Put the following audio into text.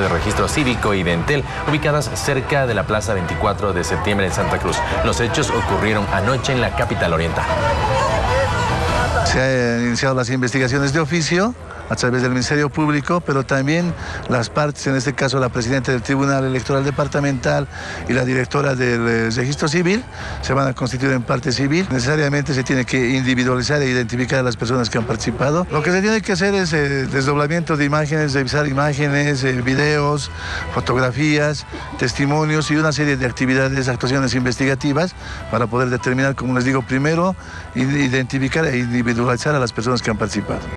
de registro cívico y dentel ubicadas cerca de la Plaza 24 de septiembre en Santa Cruz. Los hechos ocurrieron anoche en la capital oriental. Se han iniciado las investigaciones de oficio a través del Ministerio Público, pero también las partes, en este caso la presidenta del Tribunal Electoral Departamental y la directora del eh, Registro Civil, se van a constituir en parte civil. Necesariamente se tiene que individualizar e identificar a las personas que han participado. Lo que se tiene que hacer es eh, desdoblamiento de imágenes, revisar imágenes, eh, videos, fotografías, testimonios y una serie de actividades, actuaciones investigativas para poder determinar, como les digo, primero identificar e individualizar a las personas que han participado.